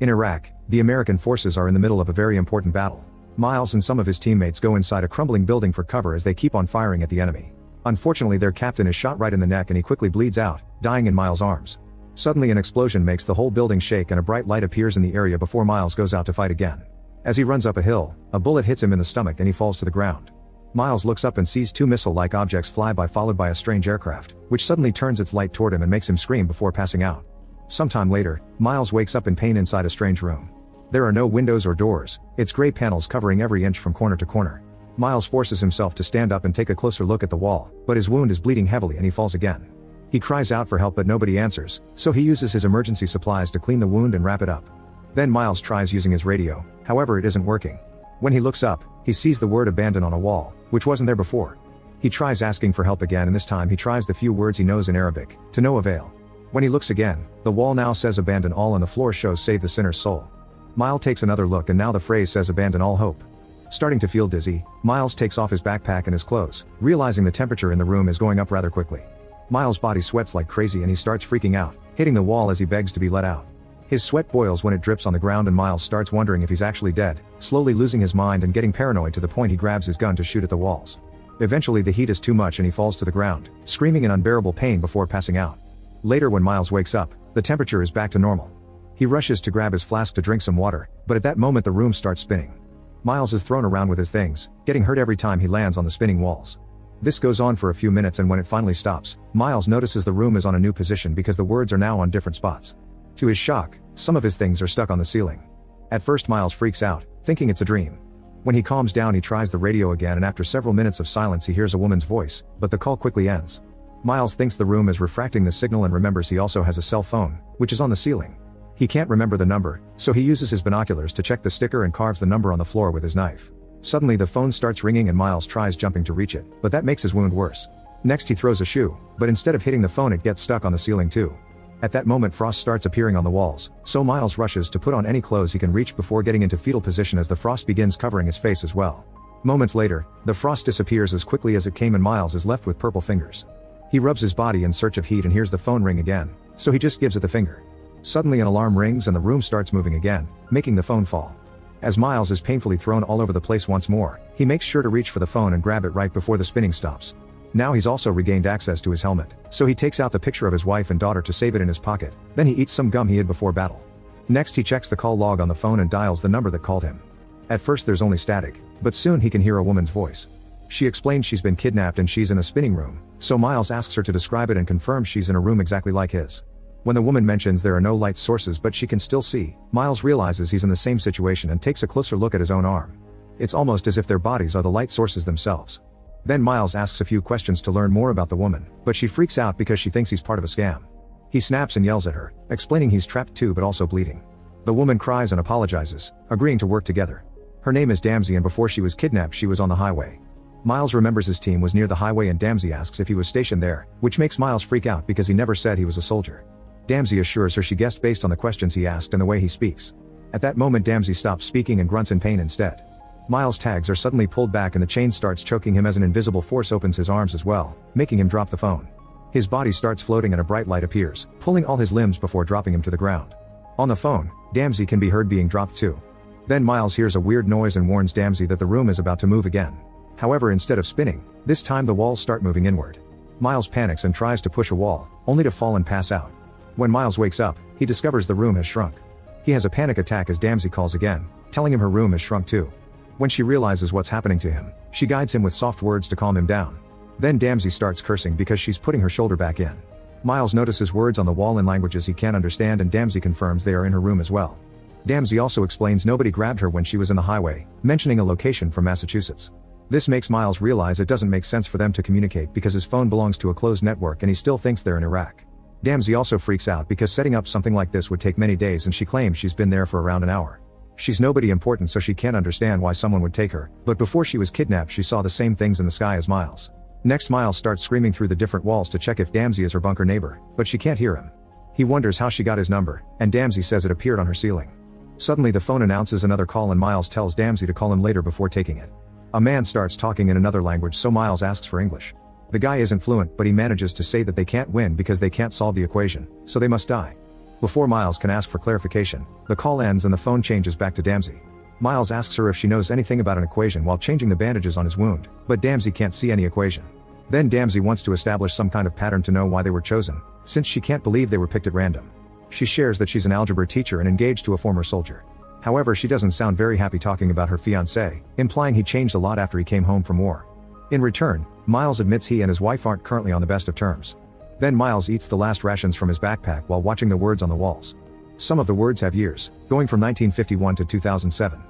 In Iraq, the American forces are in the middle of a very important battle. Miles and some of his teammates go inside a crumbling building for cover as they keep on firing at the enemy. Unfortunately, their captain is shot right in the neck and he quickly bleeds out, dying in Miles' arms. Suddenly, an explosion makes the whole building shake and a bright light appears in the area before Miles goes out to fight again. As he runs up a hill, a bullet hits him in the stomach and he falls to the ground. Miles looks up and sees two missile like objects fly by, followed by a strange aircraft, which suddenly turns its light toward him and makes him scream before passing out. Sometime later, Miles wakes up in pain inside a strange room. There are no windows or doors, its gray panels covering every inch from corner to corner. Miles forces himself to stand up and take a closer look at the wall, but his wound is bleeding heavily and he falls again. He cries out for help but nobody answers, so he uses his emergency supplies to clean the wound and wrap it up. Then Miles tries using his radio, however it isn't working. When he looks up, he sees the word abandon on a wall, which wasn't there before. He tries asking for help again and this time he tries the few words he knows in Arabic, to no avail. When he looks again, the wall now says abandon all and the floor shows save the sinner's soul. Miles takes another look and now the phrase says abandon all hope. Starting to feel dizzy, Miles takes off his backpack and his clothes, realizing the temperature in the room is going up rather quickly. Miles' body sweats like crazy and he starts freaking out, hitting the wall as he begs to be let out. His sweat boils when it drips on the ground and Miles starts wondering if he's actually dead, slowly losing his mind and getting paranoid to the point he grabs his gun to shoot at the walls. Eventually the heat is too much and he falls to the ground, screaming in unbearable pain before passing out. Later when Miles wakes up, the temperature is back to normal. He rushes to grab his flask to drink some water, but at that moment the room starts spinning. Miles is thrown around with his things, getting hurt every time he lands on the spinning walls. This goes on for a few minutes and when it finally stops, Miles notices the room is on a new position because the words are now on different spots. To his shock, some of his things are stuck on the ceiling. At first Miles freaks out, thinking it's a dream. When he calms down he tries the radio again and after several minutes of silence he hears a woman's voice, but the call quickly ends. Miles thinks the room is refracting the signal and remembers he also has a cell phone, which is on the ceiling. He can't remember the number, so he uses his binoculars to check the sticker and carves the number on the floor with his knife. Suddenly the phone starts ringing and Miles tries jumping to reach it, but that makes his wound worse. Next he throws a shoe, but instead of hitting the phone it gets stuck on the ceiling too. At that moment frost starts appearing on the walls, so Miles rushes to put on any clothes he can reach before getting into fetal position as the frost begins covering his face as well. Moments later, the frost disappears as quickly as it came and Miles is left with purple fingers. He rubs his body in search of heat and hears the phone ring again, so he just gives it the finger. Suddenly an alarm rings and the room starts moving again, making the phone fall. As Miles is painfully thrown all over the place once more, he makes sure to reach for the phone and grab it right before the spinning stops. Now he's also regained access to his helmet, so he takes out the picture of his wife and daughter to save it in his pocket, then he eats some gum he hid before battle. Next he checks the call log on the phone and dials the number that called him. At first there's only static, but soon he can hear a woman's voice. She explains she's been kidnapped and she's in a spinning room, so Miles asks her to describe it and confirms she's in a room exactly like his. When the woman mentions there are no light sources but she can still see, Miles realizes he's in the same situation and takes a closer look at his own arm. It's almost as if their bodies are the light sources themselves. Then Miles asks a few questions to learn more about the woman, but she freaks out because she thinks he's part of a scam. He snaps and yells at her, explaining he's trapped too but also bleeding. The woman cries and apologizes, agreeing to work together. Her name is Damsey and before she was kidnapped she was on the highway. Miles remembers his team was near the highway and Damsey asks if he was stationed there, which makes Miles freak out because he never said he was a soldier. Damsey assures her she guessed based on the questions he asked and the way he speaks. At that moment Damsey stops speaking and grunts in pain instead. Miles' tags are suddenly pulled back and the chain starts choking him as an invisible force opens his arms as well, making him drop the phone. His body starts floating and a bright light appears, pulling all his limbs before dropping him to the ground. On the phone, Damsey can be heard being dropped too. Then Miles hears a weird noise and warns Damsey that the room is about to move again. However instead of spinning, this time the walls start moving inward. Miles panics and tries to push a wall, only to fall and pass out. When Miles wakes up, he discovers the room has shrunk. He has a panic attack as Damsey calls again, telling him her room has shrunk too. When she realizes what's happening to him, she guides him with soft words to calm him down. Then Damsey starts cursing because she's putting her shoulder back in. Miles notices words on the wall in languages he can't understand and Damsey confirms they are in her room as well. Damsey also explains nobody grabbed her when she was in the highway, mentioning a location from Massachusetts. This makes Miles realize it doesn't make sense for them to communicate because his phone belongs to a closed network and he still thinks they're in Iraq. Damsey also freaks out because setting up something like this would take many days and she claims she's been there for around an hour. She's nobody important so she can't understand why someone would take her, but before she was kidnapped she saw the same things in the sky as Miles. Next Miles starts screaming through the different walls to check if Damsey is her bunker neighbor, but she can't hear him. He wonders how she got his number, and Damsey says it appeared on her ceiling. Suddenly the phone announces another call and Miles tells Damsey to call him later before taking it. A man starts talking in another language so Miles asks for English. The guy isn't fluent but he manages to say that they can't win because they can't solve the equation, so they must die. Before Miles can ask for clarification, the call ends and the phone changes back to Damsey. Miles asks her if she knows anything about an equation while changing the bandages on his wound, but Damsey can't see any equation. Then Damsey wants to establish some kind of pattern to know why they were chosen, since she can't believe they were picked at random. She shares that she's an algebra teacher and engaged to a former soldier. However, she doesn't sound very happy talking about her fiancé, implying he changed a lot after he came home from war. In return, Miles admits he and his wife aren't currently on the best of terms. Then Miles eats the last rations from his backpack while watching the words on the walls. Some of the words have years, going from 1951 to 2007.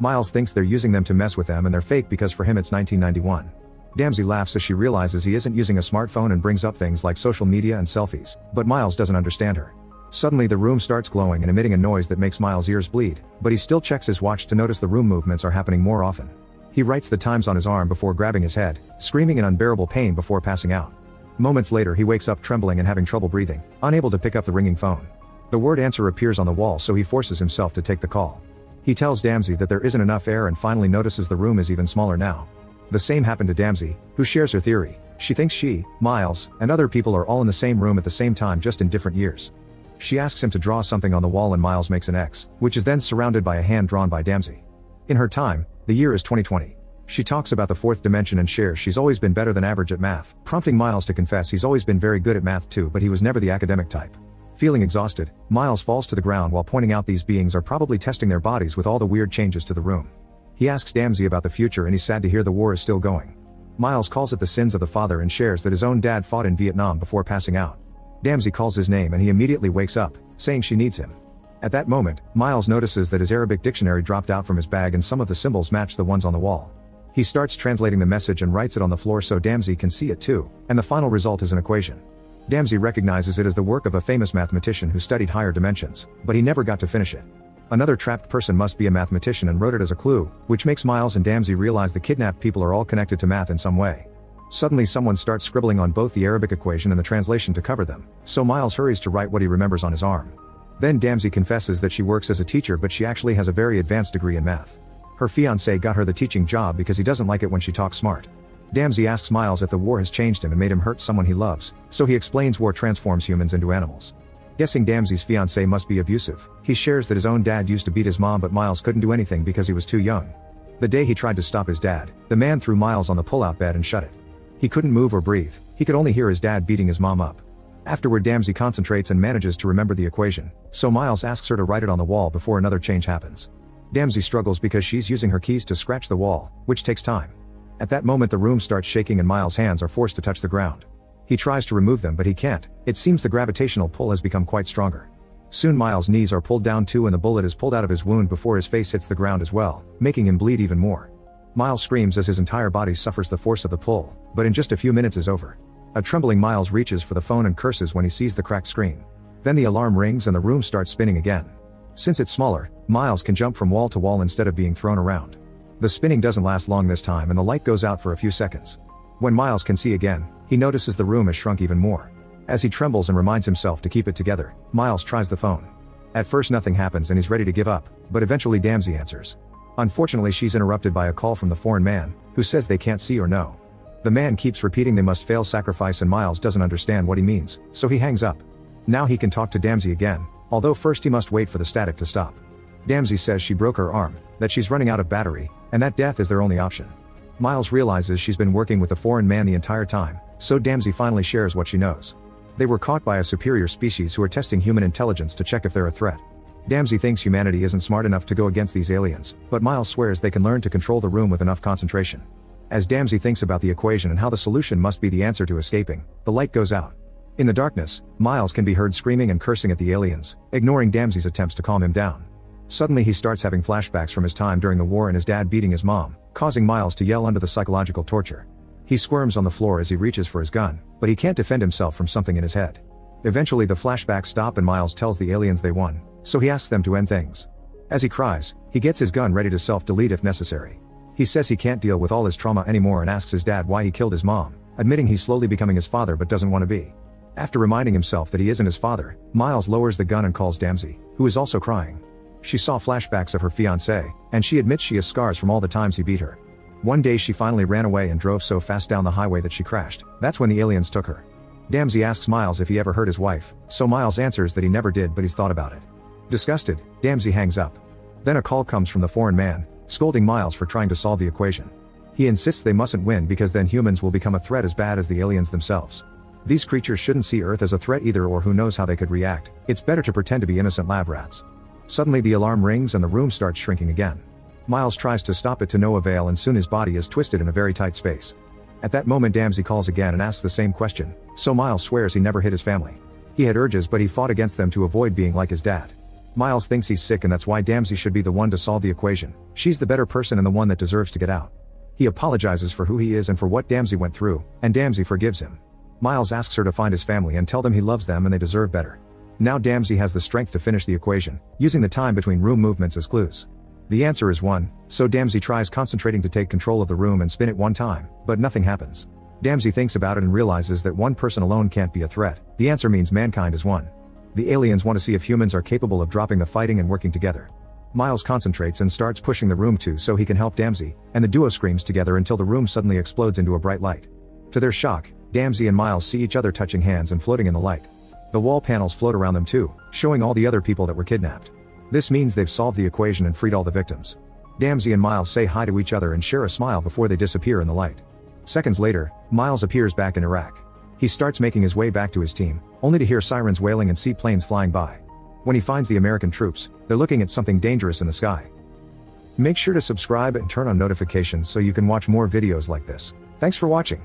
Miles thinks they're using them to mess with them and they're fake because for him it's 1991. Damsey laughs as she realizes he isn't using a smartphone and brings up things like social media and selfies, but Miles doesn't understand her. Suddenly the room starts glowing and emitting a noise that makes Miles' ears bleed, but he still checks his watch to notice the room movements are happening more often. He writes the times on his arm before grabbing his head, screaming in unbearable pain before passing out. Moments later he wakes up trembling and having trouble breathing, unable to pick up the ringing phone. The word answer appears on the wall so he forces himself to take the call. He tells Damsey that there isn't enough air and finally notices the room is even smaller now. The same happened to Damsey, who shares her theory. She thinks she, Miles, and other people are all in the same room at the same time just in different years. She asks him to draw something on the wall and Miles makes an X, which is then surrounded by a hand drawn by Damsey. In her time, the year is 2020. She talks about the fourth dimension and shares she's always been better than average at math, prompting Miles to confess he's always been very good at math too but he was never the academic type. Feeling exhausted, Miles falls to the ground while pointing out these beings are probably testing their bodies with all the weird changes to the room. He asks Damsey about the future and he's sad to hear the war is still going. Miles calls it the sins of the father and shares that his own dad fought in Vietnam before passing out. Damsey calls his name and he immediately wakes up, saying she needs him. At that moment, Miles notices that his Arabic dictionary dropped out from his bag and some of the symbols match the ones on the wall. He starts translating the message and writes it on the floor so Damsey can see it too, and the final result is an equation. Damsey recognizes it as the work of a famous mathematician who studied higher dimensions, but he never got to finish it. Another trapped person must be a mathematician and wrote it as a clue, which makes Miles and Damsey realize the kidnapped people are all connected to math in some way. Suddenly someone starts scribbling on both the Arabic equation and the translation to cover them, so Miles hurries to write what he remembers on his arm. Then Damsey confesses that she works as a teacher but she actually has a very advanced degree in math. Her fiancé got her the teaching job because he doesn't like it when she talks smart. Damsey asks Miles if the war has changed him and made him hurt someone he loves, so he explains war transforms humans into animals. Guessing Damsey's fiancé must be abusive, he shares that his own dad used to beat his mom but Miles couldn't do anything because he was too young. The day he tried to stop his dad, the man threw Miles on the pull-out bed and shut it. He couldn't move or breathe, he could only hear his dad beating his mom up. Afterward Damsey concentrates and manages to remember the equation, so Miles asks her to write it on the wall before another change happens. Damsey struggles because she's using her keys to scratch the wall, which takes time. At that moment the room starts shaking and Miles' hands are forced to touch the ground. He tries to remove them but he can't, it seems the gravitational pull has become quite stronger. Soon Miles' knees are pulled down too and the bullet is pulled out of his wound before his face hits the ground as well, making him bleed even more. Miles screams as his entire body suffers the force of the pull, but in just a few minutes is over. A trembling Miles reaches for the phone and curses when he sees the cracked screen. Then the alarm rings and the room starts spinning again. Since it's smaller, Miles can jump from wall to wall instead of being thrown around. The spinning doesn't last long this time and the light goes out for a few seconds. When Miles can see again, he notices the room has shrunk even more. As he trembles and reminds himself to keep it together, Miles tries the phone. At first nothing happens and he's ready to give up, but eventually Damsey answers. Unfortunately she's interrupted by a call from the foreign man, who says they can't see or know. The man keeps repeating they must fail sacrifice and Miles doesn't understand what he means, so he hangs up. Now he can talk to Damsey again, although first he must wait for the static to stop. Damsey says she broke her arm, that she's running out of battery, and that death is their only option. Miles realizes she's been working with a foreign man the entire time, so Damsey finally shares what she knows. They were caught by a superior species who are testing human intelligence to check if they're a threat. Damsey thinks humanity isn't smart enough to go against these aliens, but Miles swears they can learn to control the room with enough concentration. As Damsey thinks about the equation and how the solution must be the answer to escaping, the light goes out. In the darkness, Miles can be heard screaming and cursing at the aliens, ignoring Damsey's attempts to calm him down. Suddenly he starts having flashbacks from his time during the war and his dad beating his mom, causing Miles to yell under the psychological torture. He squirms on the floor as he reaches for his gun, but he can't defend himself from something in his head. Eventually the flashbacks stop and Miles tells the aliens they won, so he asks them to end things. As he cries, he gets his gun ready to self-delete if necessary. He says he can't deal with all his trauma anymore and asks his dad why he killed his mom, admitting he's slowly becoming his father but doesn't want to be. After reminding himself that he isn't his father, Miles lowers the gun and calls Damsey, who is also crying. She saw flashbacks of her fiancé, and she admits she has scars from all the times he beat her. One day she finally ran away and drove so fast down the highway that she crashed. That's when the aliens took her. Damsey asks Miles if he ever hurt his wife, so Miles answers that he never did but he's thought about it. Disgusted, Damsey hangs up. Then a call comes from the foreign man, scolding Miles for trying to solve the equation. He insists they mustn't win because then humans will become a threat as bad as the aliens themselves. These creatures shouldn't see Earth as a threat either or who knows how they could react, it's better to pretend to be innocent lab rats. Suddenly the alarm rings and the room starts shrinking again. Miles tries to stop it to no avail and soon his body is twisted in a very tight space. At that moment Damsey calls again and asks the same question, so Miles swears he never hit his family. He had urges but he fought against them to avoid being like his dad. Miles thinks he's sick and that's why Damsey should be the one to solve the equation. She's the better person and the one that deserves to get out. He apologizes for who he is and for what Damsey went through, and Damsey forgives him. Miles asks her to find his family and tell them he loves them and they deserve better. Now Damsey has the strength to finish the equation, using the time between room movements as clues. The answer is 1, so Damsey tries concentrating to take control of the room and spin it one time, but nothing happens. Damsey thinks about it and realizes that one person alone can't be a threat, the answer means mankind is one. The aliens want to see if humans are capable of dropping the fighting and working together. Miles concentrates and starts pushing the room too so he can help Damsey, and the duo screams together until the room suddenly explodes into a bright light. To their shock, Damsey and Miles see each other touching hands and floating in the light. The wall panels float around them too, showing all the other people that were kidnapped. This means they've solved the equation and freed all the victims. Damsey and Miles say hi to each other and share a smile before they disappear in the light. Seconds later, Miles appears back in Iraq. He starts making his way back to his team, only to hear sirens wailing and see planes flying by. When he finds the American troops, they're looking at something dangerous in the sky. Make sure to subscribe and turn on notifications so you can watch more videos like this. Thanks for watching.